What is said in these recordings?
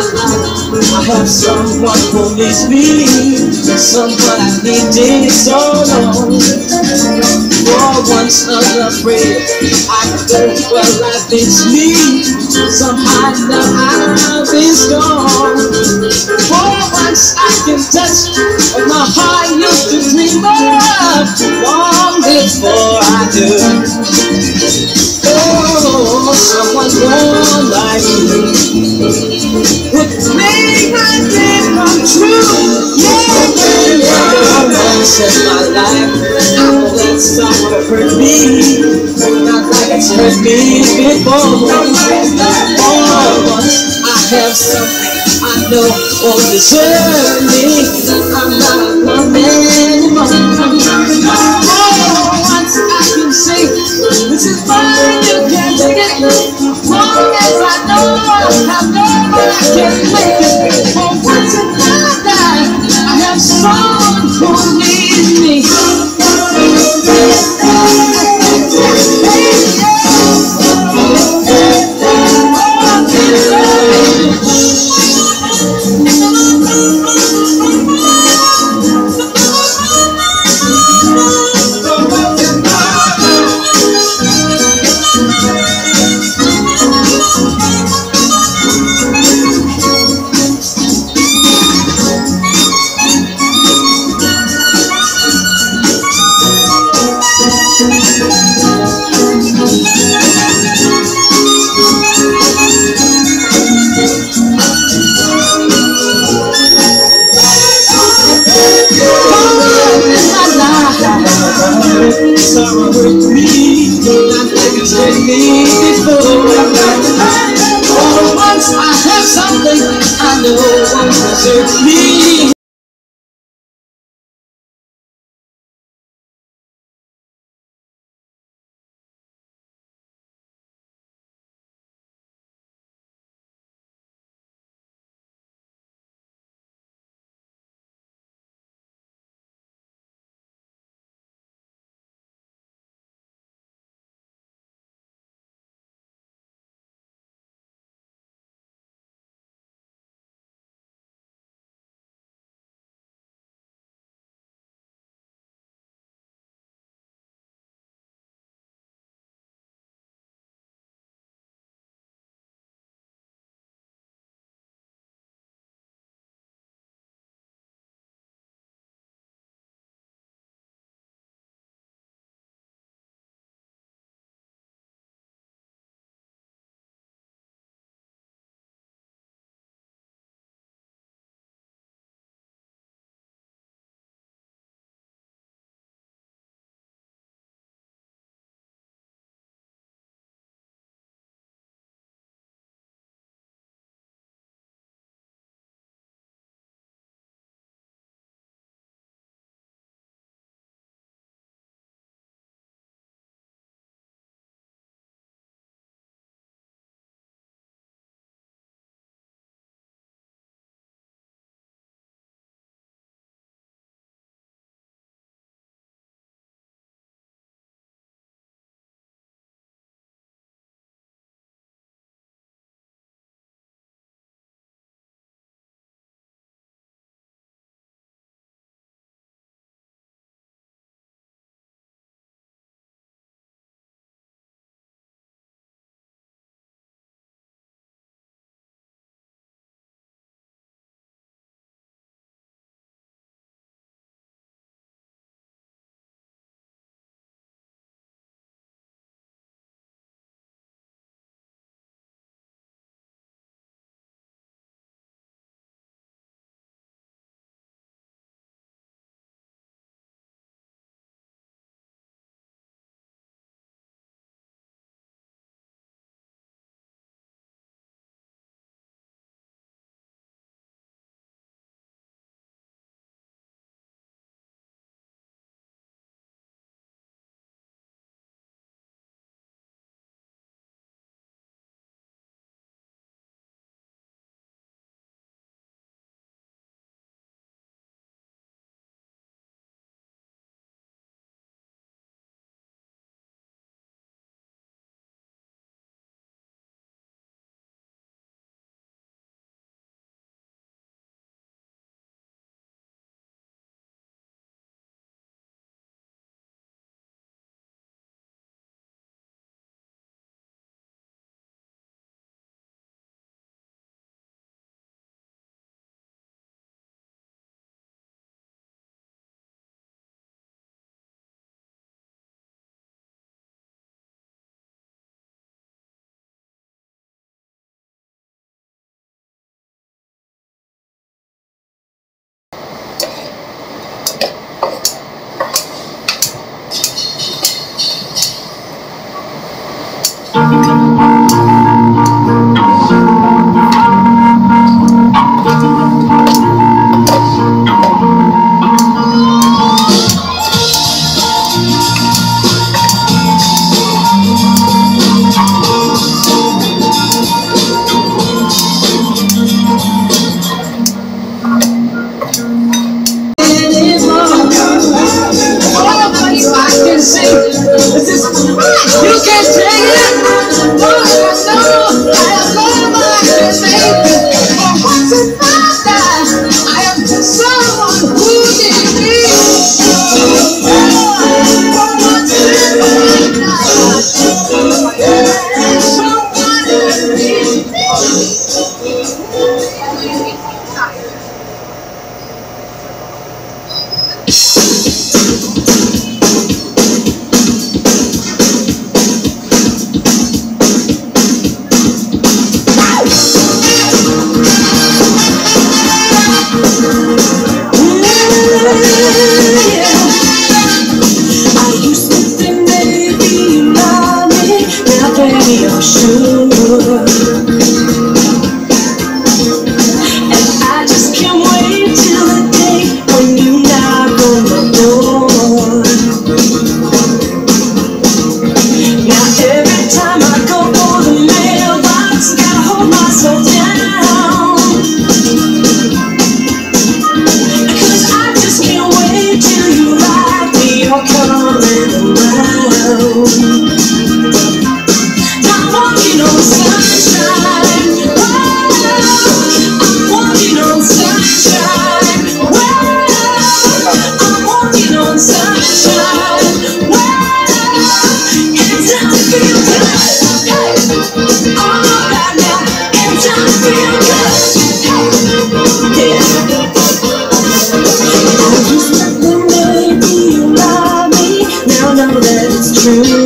I have someone who needs me, someone I needed so long. For once unafraid, I don't well life is me. Somehow now love is gone. For once I can touch what my heart used to donde suena mi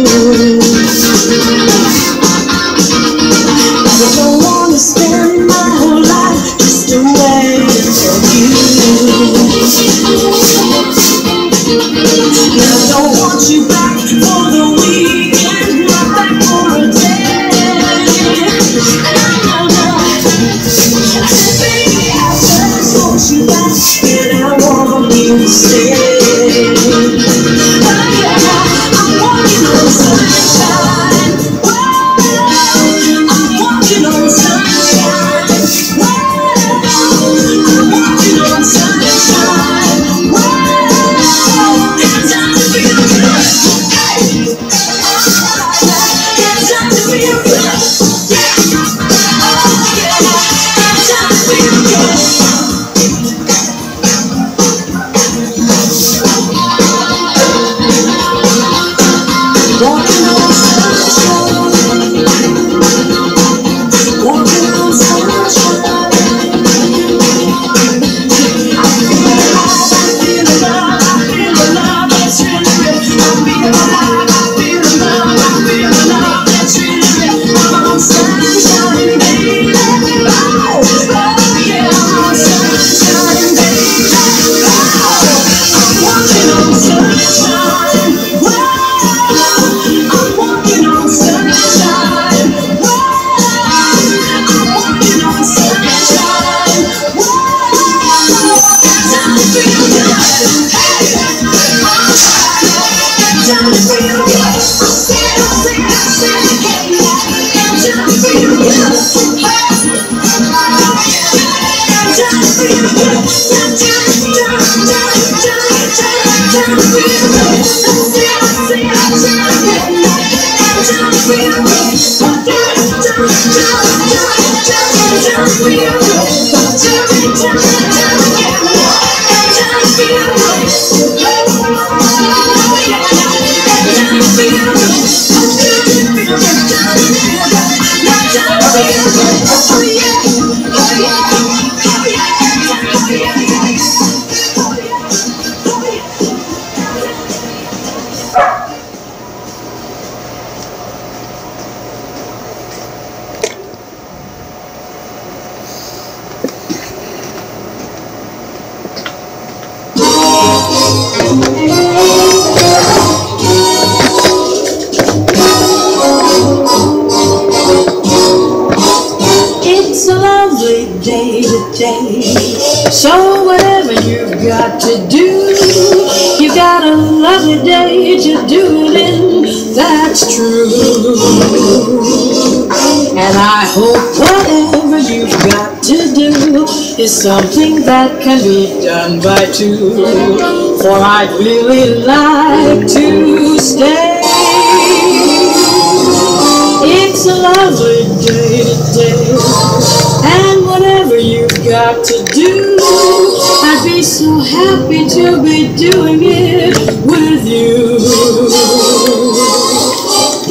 luz. It's a lovely day today, so whatever you've got to do, you've got a lovely day to do it in, that's true. And I hope whatever you've got to do, something that can be done by two. For I'd really like to stay. It's a lovely day today, and whatever you've got to do, I'd be so happy to be doing it with you.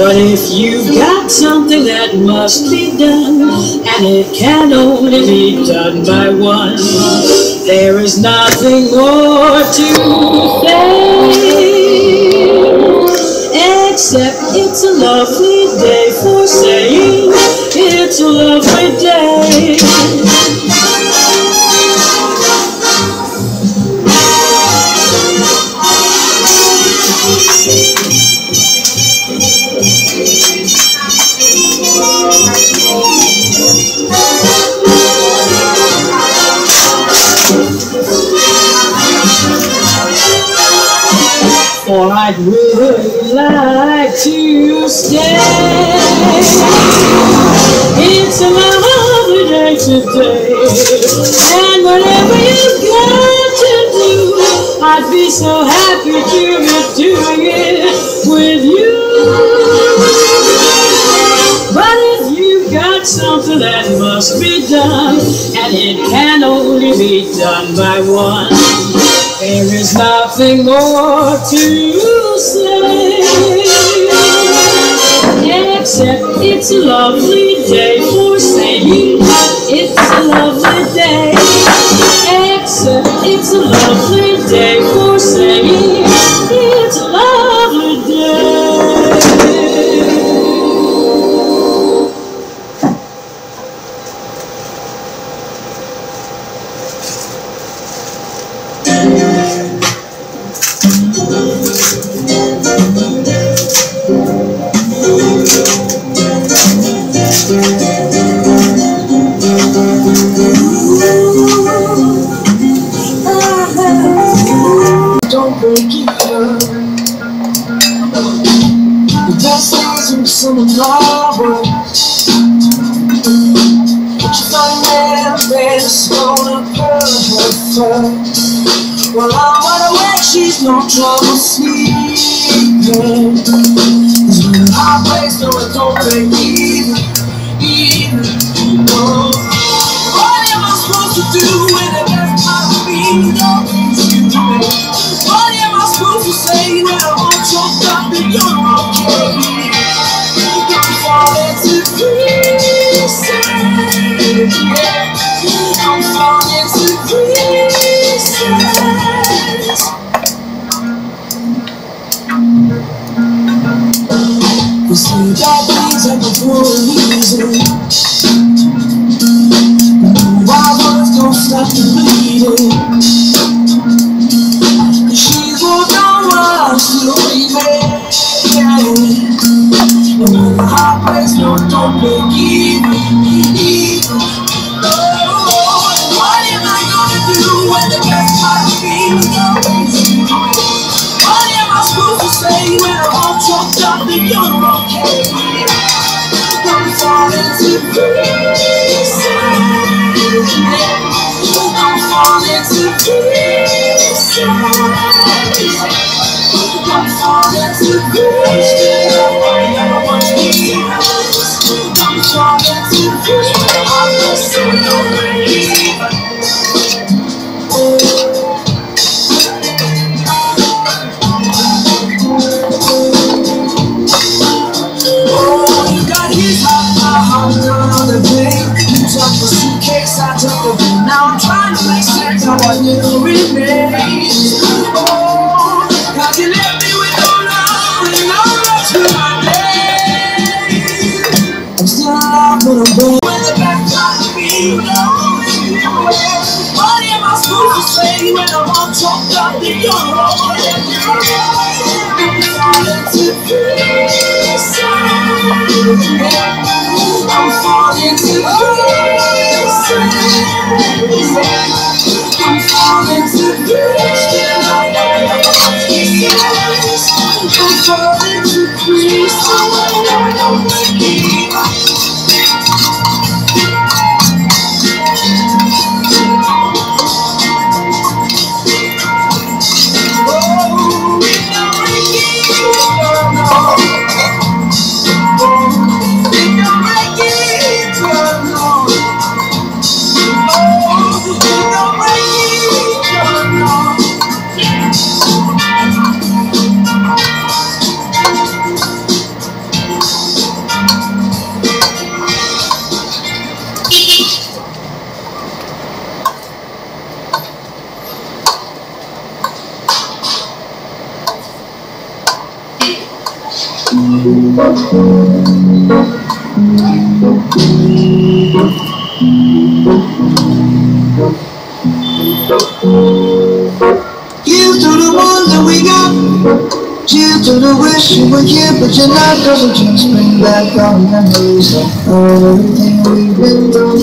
But if you've got something that must be done, and it can only be done by one, there is nothing more to say. Except it's a lovely day for saying it's a lovely one. I'm? I'm falling to pieces. I'm falling to pieces. I'm falling to pieces. Not. Just bring back all memories of everything we've been through.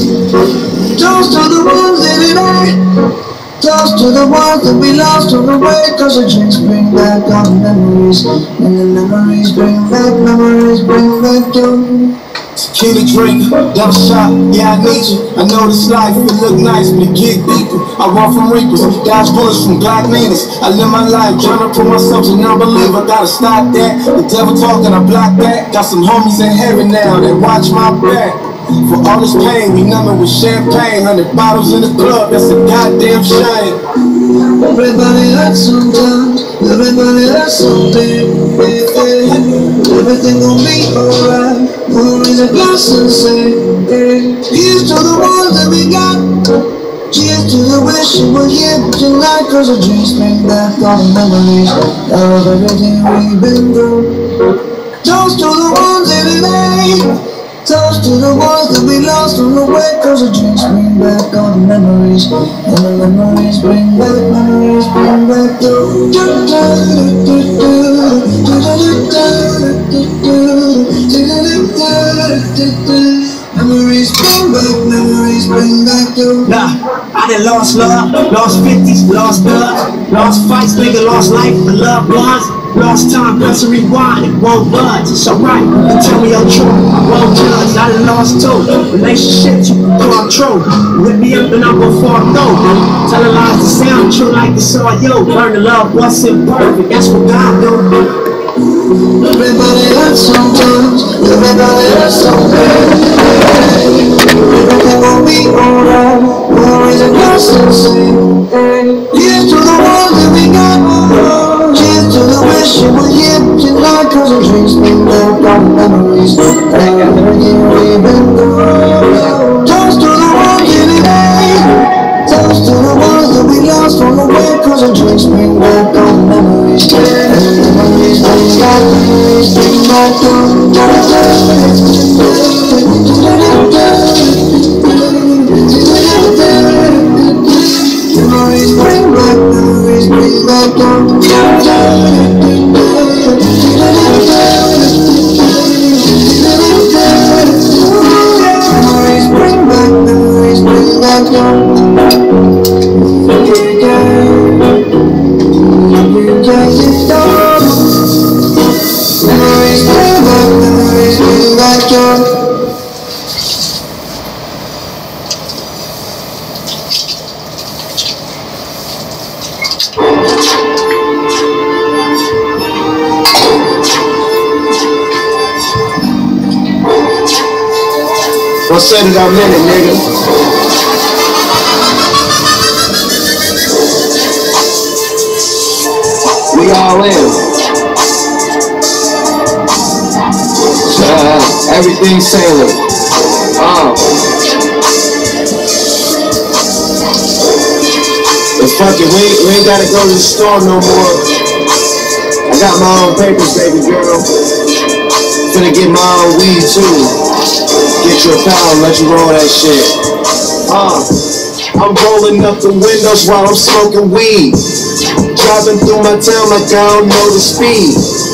Toast to the ones that it ain't. Toast to the ones that we lost on the way. Cause the drinks bring back the memories. And the memories bring back, memories bring back you. Kenny drink, double shot, yeah, I need you. I know this life, it look nice, but it get deeper. I run from reapers, dodge bullets from black meanings. I live my life trying to prove myself to non-believer. Gotta stop that. The devil talking, I block that. Got some homies in heaven now that watch my back. For all this pain, we numbing with champagne. Hundred bottles in the club, that's a goddamn shame. Everybody hurts sometimes, everybody hurts someday. Everything gon' be alright. Gonna raise a glass and say, hey. Here's to the ones that we got. Cheers to the wish you were here tonight. Cause the dreams bring back all the memories of everything we've been through. Toast to the ones that it ain't. Toast to the ones that we lost on the way Cause the dreams bring back all the memories And the memories bring back, memories bring back the Memories bring back, memories bring back your Nah, I done lost love, lost 50s, lost blood, lost fights, nigga, lost life, but love ones. Lost time, press and rewind, won't budge. It's alright, you tell me your truth, won't judge. I done lost two relationships, you call true. Whip me up and I'm gon' fall through. Telling lies to sound true like it's all you. Learn to love what's imperfect, that's what God do. Everybody hurts sometimes, everybody hurts sometimes Everything gon' be alright, raise a and say Here's to the ones wish you were here tonight Cause the dreams bring back all the memories we've been Toast to the ones in the day Toast to the ones that we lost on the way Cause dreams bring back all the memories memories bring back the store no more. I got my own papers, baby girl. Gonna get my own weed too. Get your pound, let you roll that shit. Uh, I'm rolling up the windows while I'm smoking weed. Driving through my town like I don't know the speed.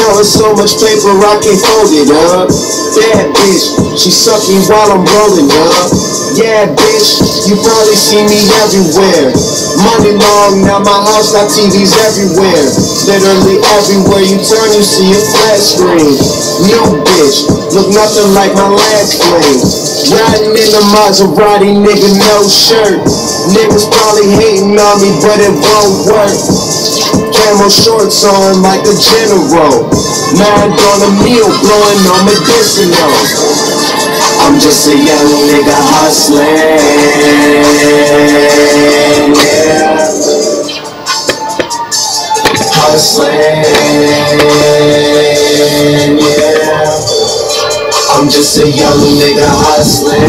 Counting so much paper I can't fold it up. Bad bitch, she suck me while I'm rolling up. Yeah, bitch, you probably see me everywhere. Money long, now my house got TVs everywhere. Literally everywhere you turn, you see a flat screen. New bitch, look nothing like my last flame. Riding in a Maserati, nigga, no shirt. Niggas probably hating on me, but it won't work. Camo shorts on like a general. Mad on a meal, blowing on medicinal. I'm just a young nigga hustling. Yeah. Hustling. Yeah. I'm just a young nigga hustling.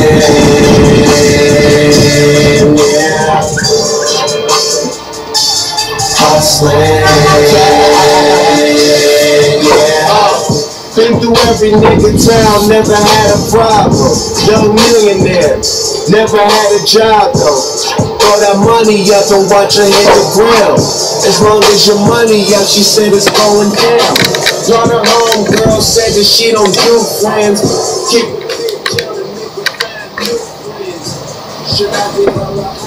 Yeah. Hustling. Every nigga town never had a problem. Young millionaire, never had a job though. Throw that money up and watch her hit the ground. As long as your money up, she said it's going down. Daughter home girl said that she don't do friends. Keep Should I be my life?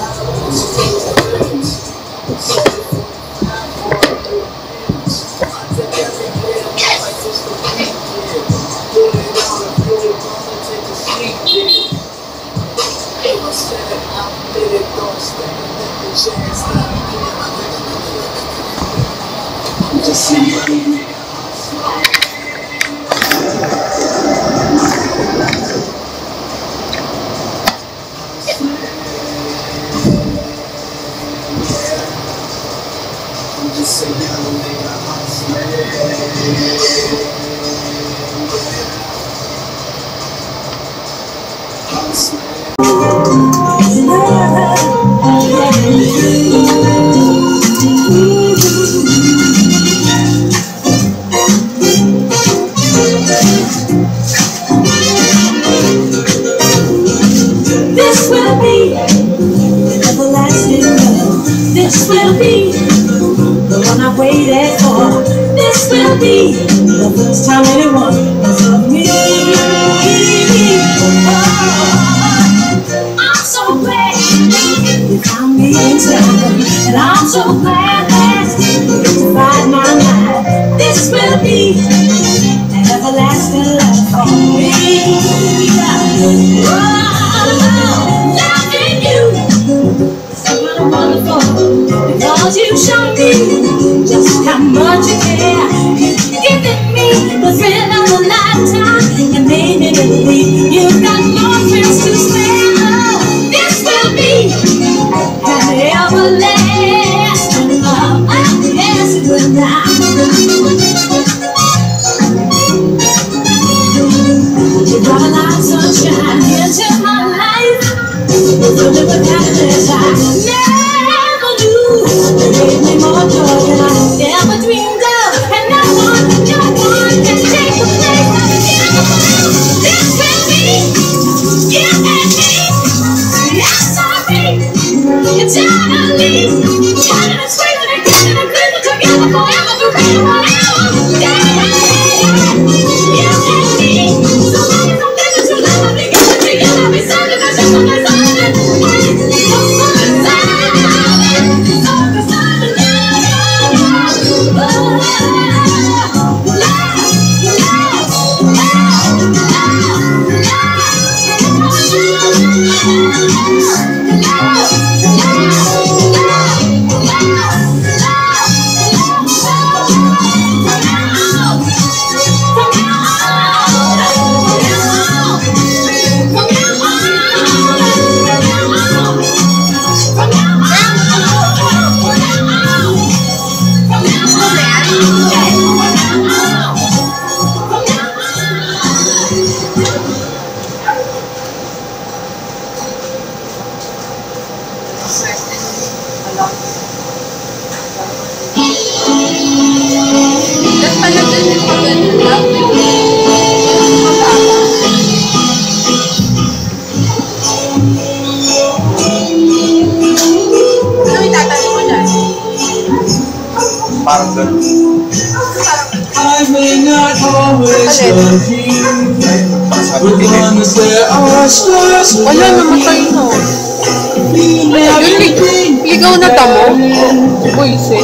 Wala, namatay na. Kaya oh. li ligaw na tamo. Boys eh.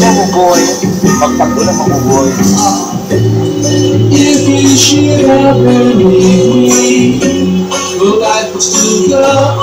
Maguboy. Pagpag ko na maguboy. If you should ever leave me, oh, will I still go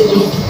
Thank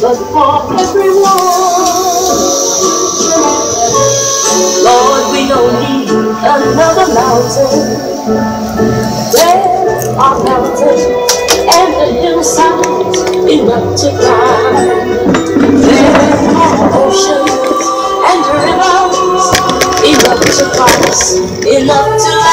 but for everyone. Lord, we don't need another mountain. There are mountains and the hillsides enough to climb. There are oceans and rivers enough to cross, enough to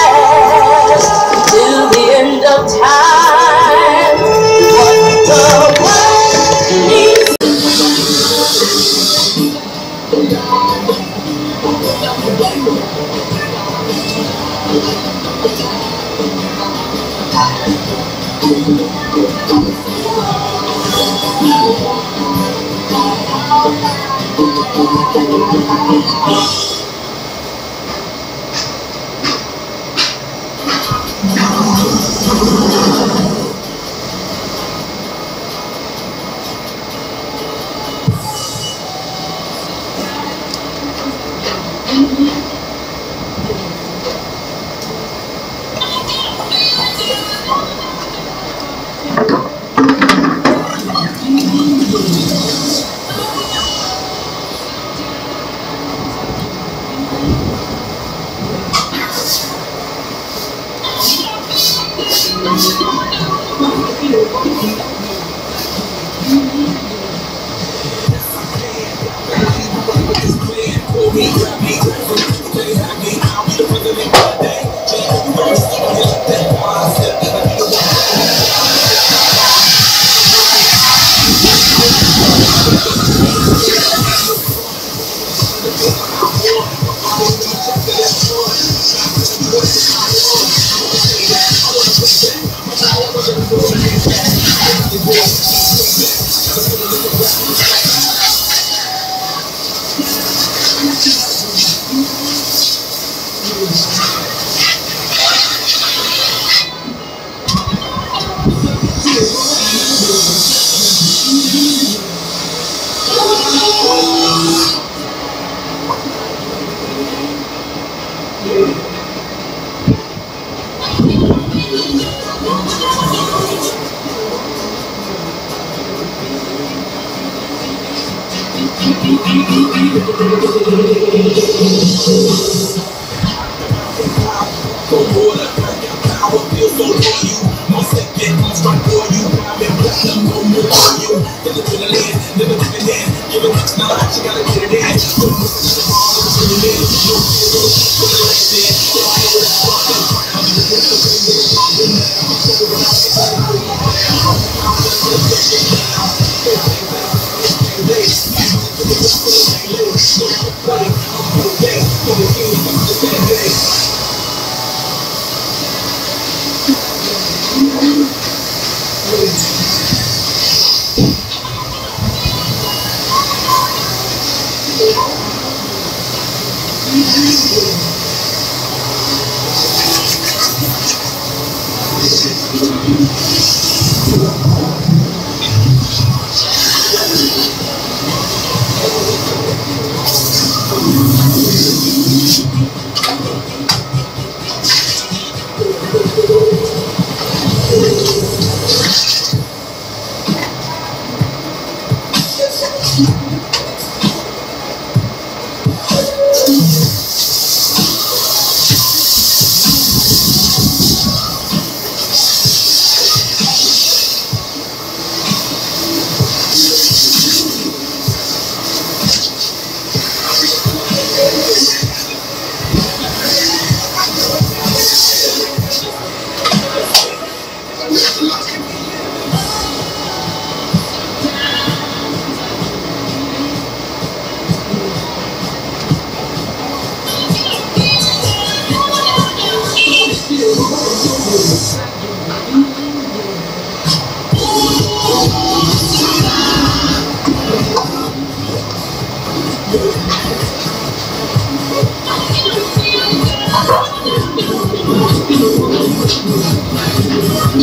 Christ. Thank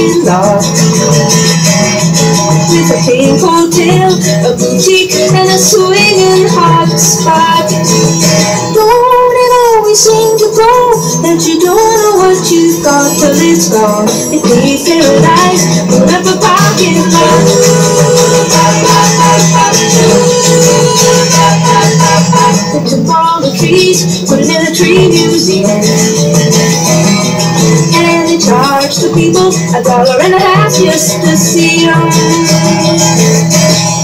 parking lot. With a hotel, a boutique, and a swinging hot spot. Don't it always seem to go that you don't know what you've got till it's gone? It ain't paradise, put up a parking lot. Took all the trees, put it in a tree museum. People a dollar and a half just to see 'em.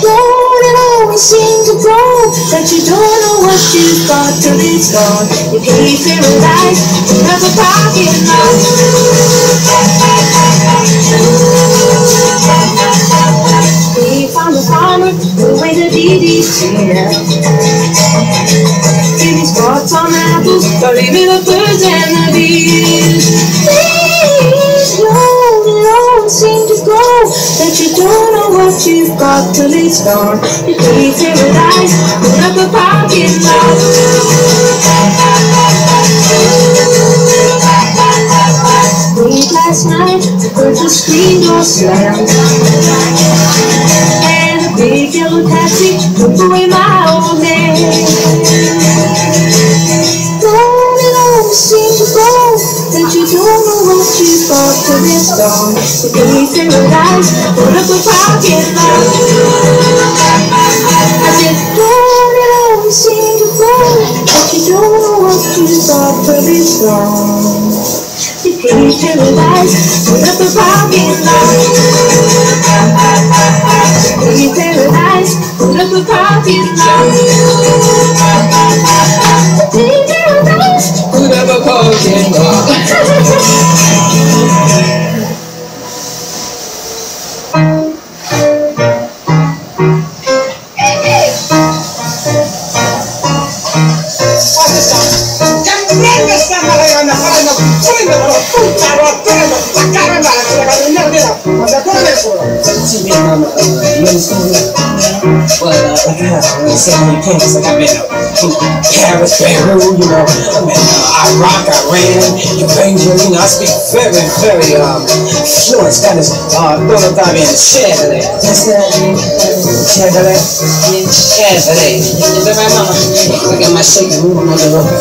Don't it always seem to go that you don't know what you've got till it's gone? You pay paradise, you have a parking lot. We found a farmer who made a DDT. Baby spots on apples, but leaving the birds and the bees. Till it's gone. You pay paradise, put up a parking lot. Late last night, the screen door slam. Deus. I have uh, so many camps, like I've been uh, Paris, Beirut, you know, I've been uh, Iraq, Iran, you know, I speak very, very um, fluent Spanish. Uh, todo está bien chévere. Chévere, chévere. Is that right, mama? Look at my shaking room on the road.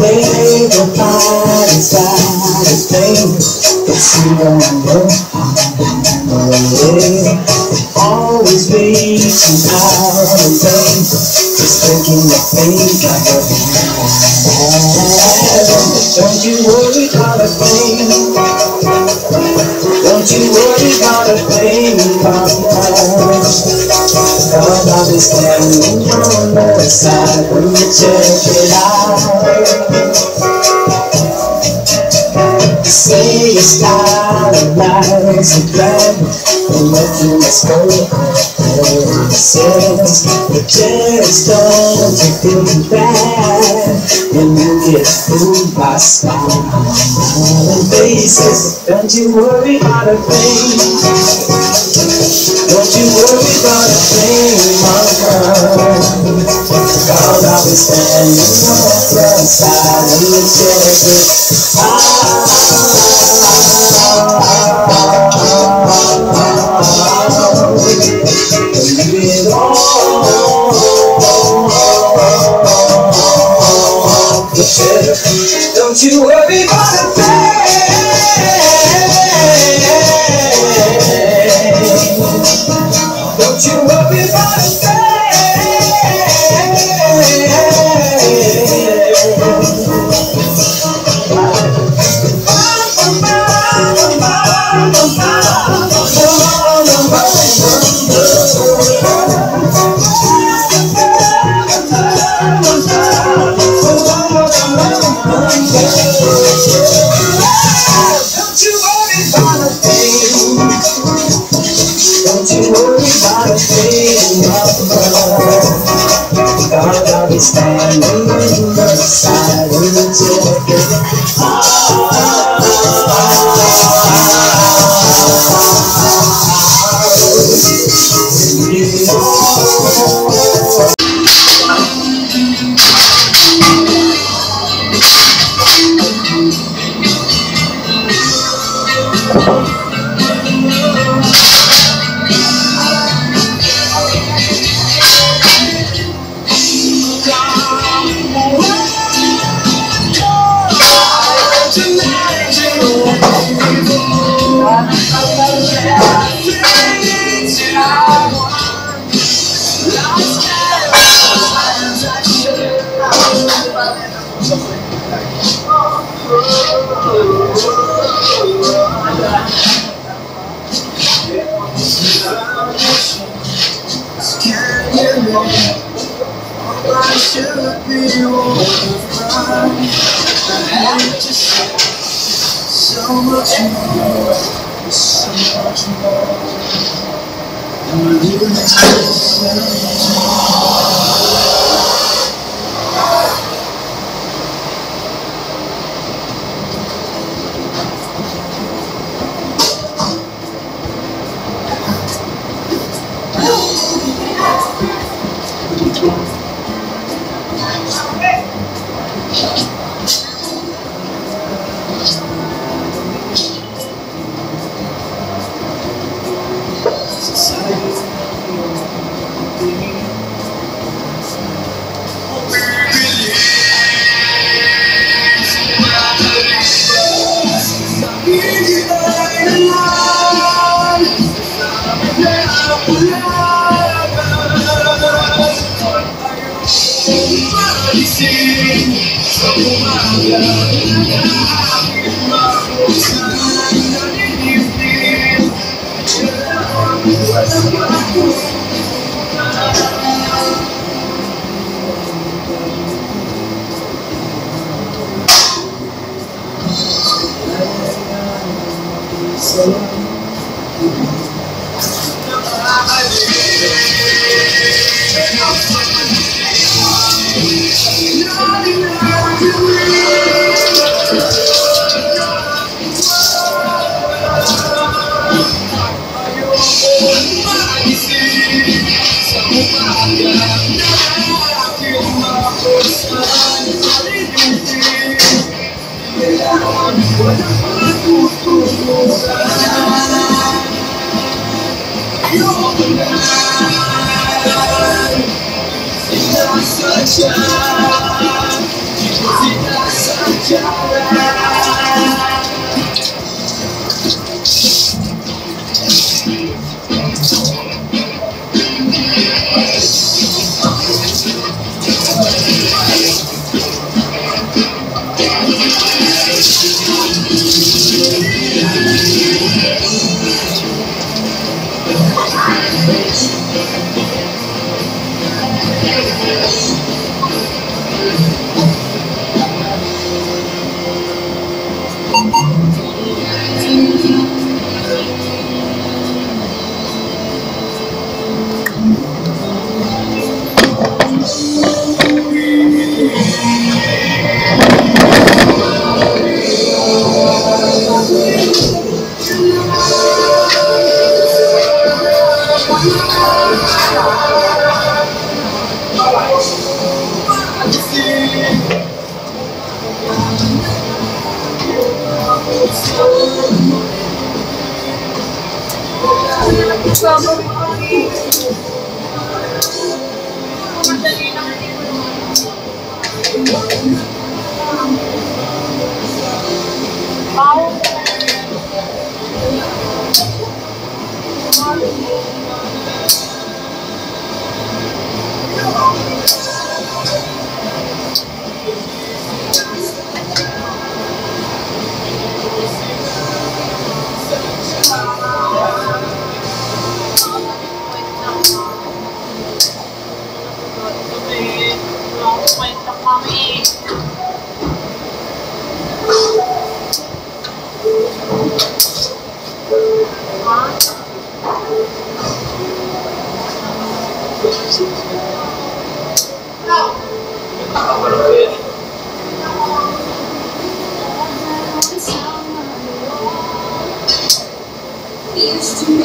Everybody's got his thing, but you don't know. Yeah. Always reaching out and pain, just thinking of things like a Don't you worry about a thing. Don't you worry about a thing, mama. God, I'll be standing on the side when you check it out. Say your life so bad And let you explode And it says But just don't you feel bad. When you get fooled by smiling faces Don't you worry about a thing Don't you worry about a thing, mama Cause I'll be standing on the side when you check it Don't you thing, mama. God, I'll be standing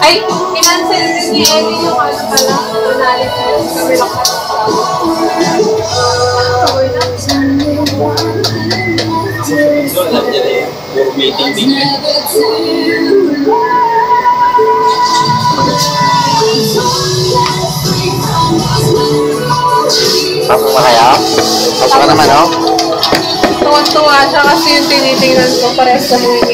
Ay, kinancel din ni Ellie yung ano pala, lang So, alam niya na yun. We're waiting din yun. Tapos ba kaya? Tapos ka naman, oh. Tuwan-tuwa siya kasi yung tinitingnan ko, parehas kami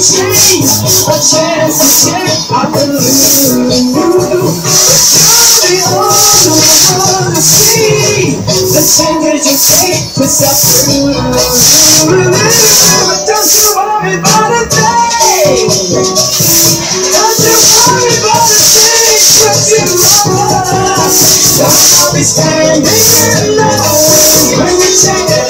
nag-iisip. The changes you take with self-proof. Don't you worry a thing. Don't you worry a thing. Just you love. I'll be standing alone when you take it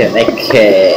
hand. Make